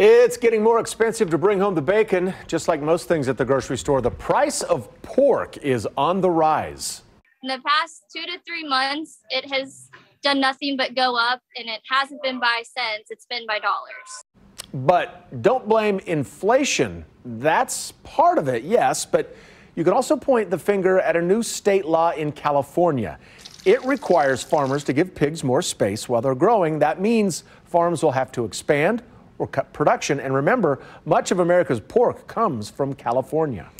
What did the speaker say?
It's getting more expensive to bring home the bacon. Just like most things at the grocery store, the price of pork is on the rise. In the past two to three months, it has done nothing but go up, and it hasn't been by cents, it's been by dollars. But don't blame inflation. That's part of it, yes, but you can also point the finger at a new state law in California. It requires farmers to give pigs more space while they're growing. That means farms will have to expand or cut production. And remember, much of America's pork comes from California.